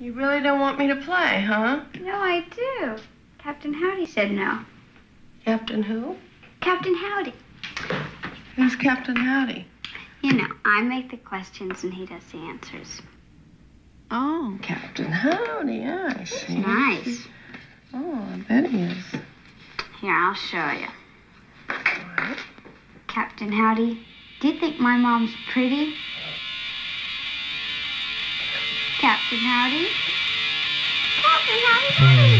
You really don't want me to play, huh? No, I do. Captain Howdy said no. Captain who? Captain Howdy. Who's Captain Howdy? You know, I make the questions and he does the answers. Oh, Captain Howdy, yeah, I see. Nice. Oh, I bet he is. Here, I'll show you. All right. Captain Howdy, do you think my mom's pretty? Captain Howdy? Captain Howdy,